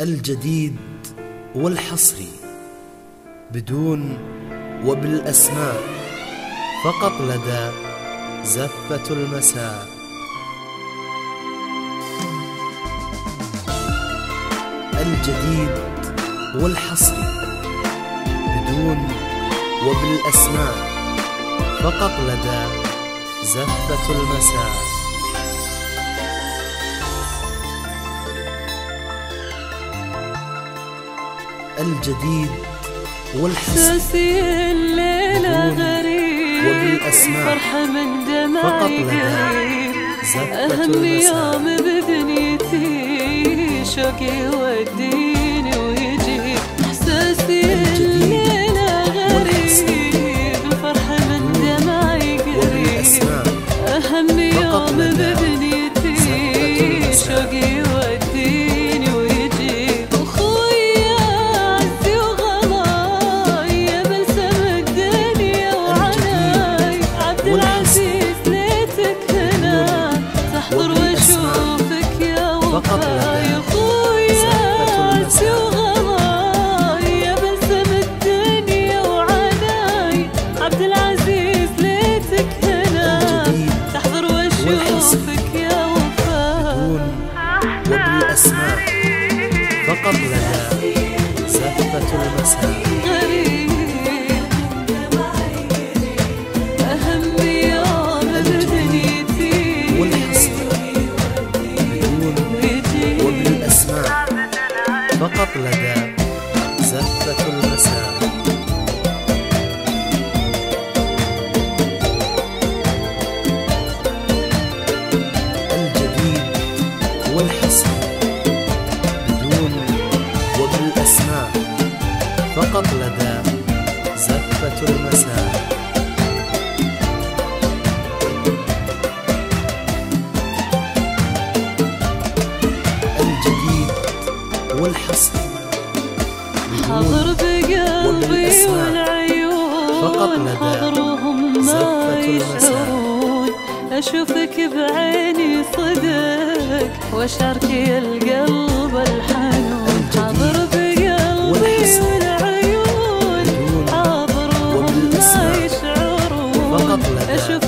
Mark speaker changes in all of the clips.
Speaker 1: الجديد والحصري بدون وبالأسماء فقط لدى زفة المساء. الجديد والحصري بدون وبالأسماء فقط لدى زفة المساء. الجديد
Speaker 2: والحسن الليلة غريب
Speaker 1: وبالأسماء
Speaker 2: فرحة من دمعي قريب. أهم يوم ببنيتي شوقي يوديني
Speaker 1: وبالأسماء فقط لدى فقط لدى زفة المساء. الجديد والحصر
Speaker 2: حاضر بقلبي
Speaker 1: وبالأسماء فقط
Speaker 2: والعيون
Speaker 1: لدى
Speaker 2: ما
Speaker 1: زفة المساء.
Speaker 2: يشعرون. أشوفك بعيني صدق وأشاركي القلب الحنون. 嗯。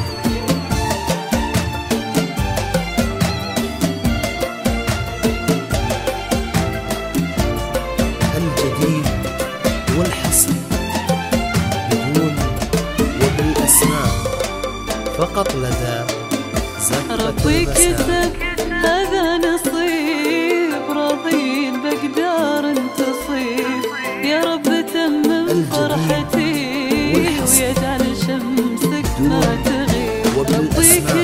Speaker 1: فقط لدى
Speaker 2: ربي
Speaker 1: المساء
Speaker 2: كتب هذا نصيب راضين بقدار تصيب. يا رب تمم
Speaker 1: الجديد
Speaker 2: فرحتي ويجعل شمسك ما تغيب. ربي كتب